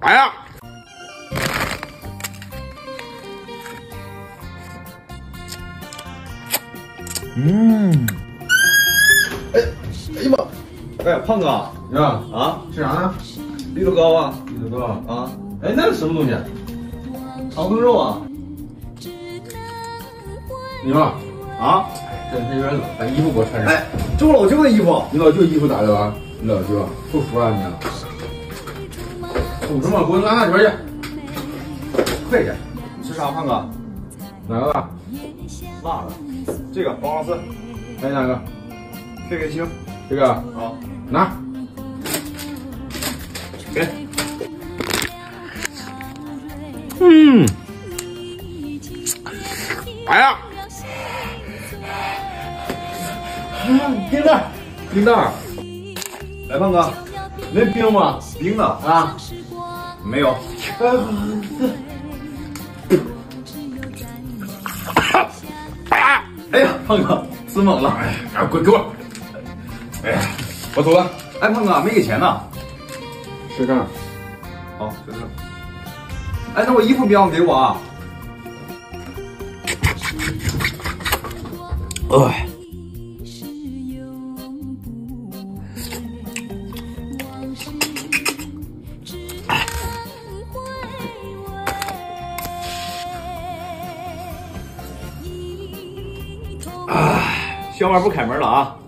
哎呀！嗯，哎，哎呀妈！哎，胖哥，呀啊，吃啥呢？绿豆糕啊，绿豆糕啊，哎，那是什么东西？唐僧肉啊，你妈，啊，这天有点冷，把衣服给我穿上。哎，这我老舅的衣服，你老舅衣服咋的了？你老舅不服啊你？瞅什么？给我拿那边去。快点，你吃啥，胖哥？哪个？辣的，这个包子，还有哪个？这个行这个啊，拿。给，嗯，哎呀！冰袋，冰袋来，胖哥，没冰吗？冰的啊？没有，哎呀，胖哥吃猛了，哎，滚给我！哎呀，我走了。哎，胖哥没给钱呢，是这样。好，就这。哎，那我衣服别忘给我啊。哎，小马不开门了啊。